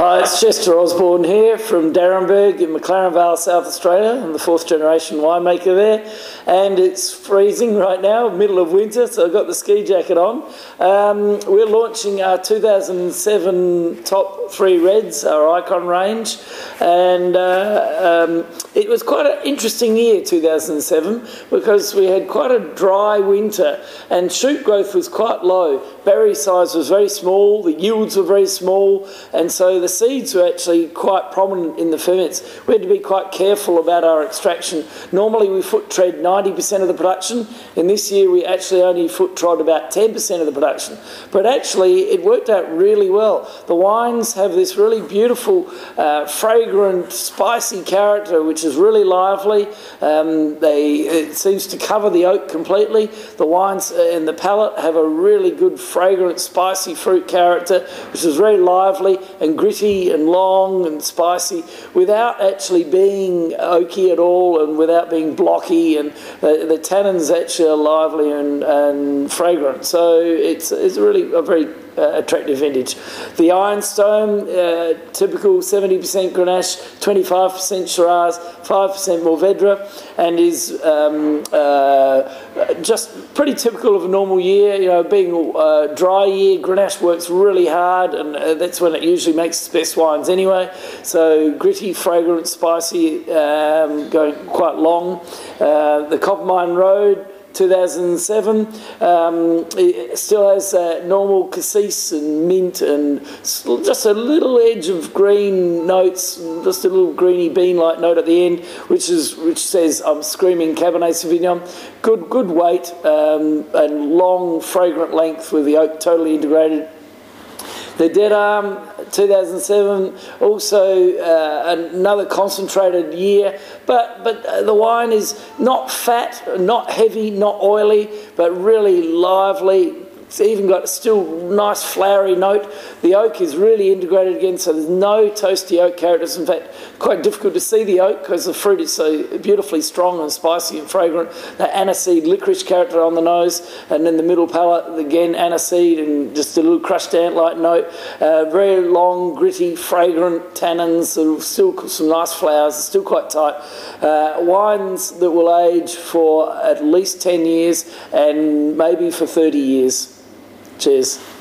Hi, it's Chester Osborn here from d'Arenberg in McLaren Vale, South Australia. I'm the fourth generation winemaker there, and it's freezing right now, middle of winter, so I've got the ski jacket on. Um, we're launching our 2007 top three reds, our icon range, and uh, um, it was quite an interesting year, 2007, because we had quite a dry winter, and shoot growth was quite low. Berry size was very small, the yields were very small, and so the seeds were actually quite prominent in the ferments. We had to be quite careful about our extraction. Normally we foot tread 90% of the production, and this year we actually only foot trod about 10% of the production. But actually it worked out really well. The wines have this really beautiful, uh, fragrant, spicy character, which is really lively. Um, they, it seems to cover the oak completely. The wines in the palate have a really good, fragrant, spicy fruit character, which is very lively and gritty and long and spicy without actually being oaky at all and without being blocky. And the, the tannins actually are lively and, and fragrant. So it's, it's really a very uh, attractive vintage. The Ironstone, uh, typical 70% Grenache, 25% Shiraz, 5% Mourvedre, and is um, uh, just pretty typical of a normal year. You know, being a uh, dry year, Grenache works really hard, and uh, that's when it usually makes its best wines anyway. So gritty, fragrant, spicy, um, going quite long. Uh, the Coppermine Road. 2007. Um, it still has normal cassis and mint and just a little edge of green notes, just a little greeny bean-like note at the end, which is which says I'm screaming Cabernet Sauvignon. Good, good weight um, and long, fragrant length with the oak totally integrated. The Dead Arm 2007, also uh, another concentrated year, but, but uh, the wine is not fat, not heavy, not oily, but really lively, it's even got a still nice flowery note. The oak is really integrated again, so there's no toasty oak characters. In fact, quite difficult to see the oak because the fruit is so beautifully strong and spicy and fragrant. The aniseed licorice character on the nose, and in the middle palate, again aniseed and just a little crushed ant-like note. Uh, very long, gritty, fragrant tannins, still some nice flowers, still quite tight. Uh, wines that will age for at least 10 years and maybe for 30 years. Cheers.